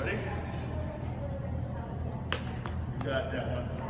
Ready? You got that one.